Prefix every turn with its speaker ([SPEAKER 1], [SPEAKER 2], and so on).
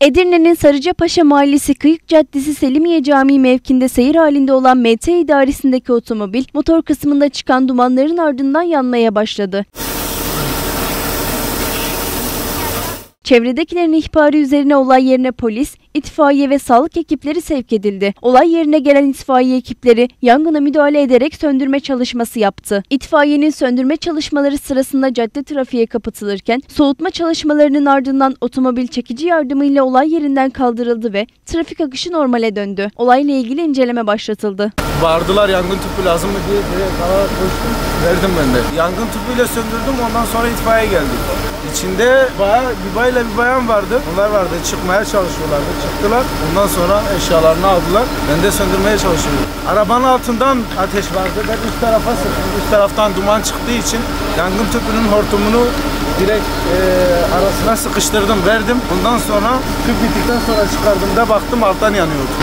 [SPEAKER 1] Edirne'nin Sarıcapaşa Mahallesi Kıyık Caddesi Selimiye Camii mevkinde seyir halinde olan MT idaresindeki otomobil motor kısmında çıkan dumanların ardından yanmaya başladı. Çevredekilerin ihbarı üzerine olay yerine polis, itfaiye ve sağlık ekipleri sevk edildi. Olay yerine gelen itfaiye ekipleri yangına müdahale ederek söndürme çalışması yaptı. İtfaiyenin söndürme çalışmaları sırasında cadde trafiğe kapatılırken soğutma çalışmalarının ardından otomobil çekici yardımıyla olay yerinden kaldırıldı ve trafik akışı normale döndü. Olayla ilgili inceleme başlatıldı.
[SPEAKER 2] Bağırdılar yangın tüpü lazım mı diye diye koştum. Verdim ben de. Yangın tüpüyle söndürdüm ondan sonra itfaiye geldi. İçinde bayağı bir bayla bir bayan vardı. Onlar vardı çıkmaya çalışıyorlardı. Çıktılar. Ondan sonra eşyalarını aldılar. Ben de söndürmeye çalışıyorum. Arabanın altından ateş vardı. Ben üst tarafa sıktım. Üst taraftan duman çıktığı için yangın tüpünün hortumunu direkt eee, arasına sıkıştırdım, verdim. Ondan sonra tüp bittikten sonra çıkardığımda baktım alttan yanıyordu.